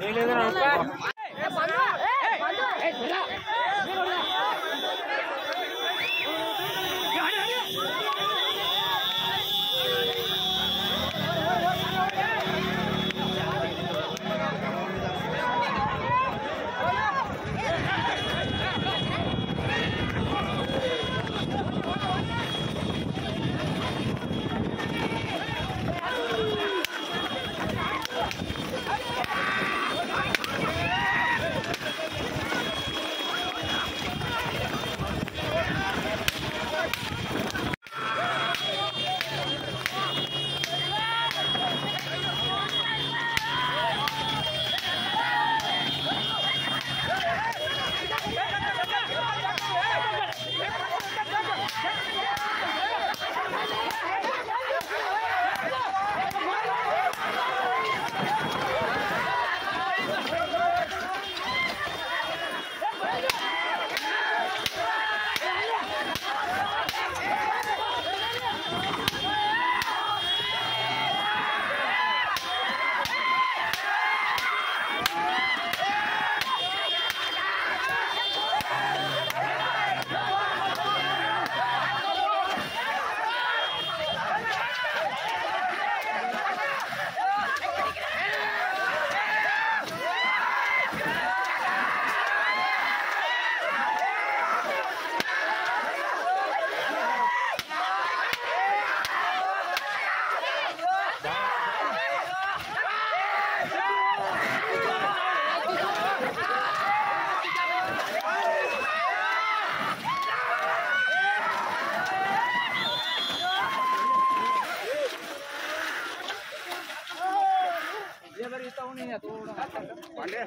ले लेना। पांडे